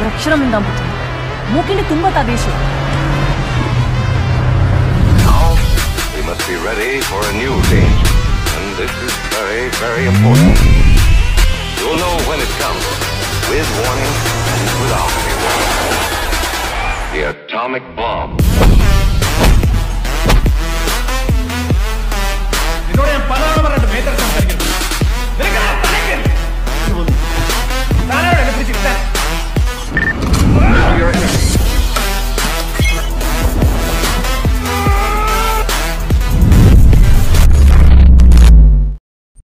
ഒരക്ഷരം മിണ്ടാൻ പറ്റില്ല മൂക്കിന്റെ തുമ്പത്താ Now, we must be ready for a new danger. And this is very, very important. You'll know when it comes, with warning and without any warning. The atomic bomb.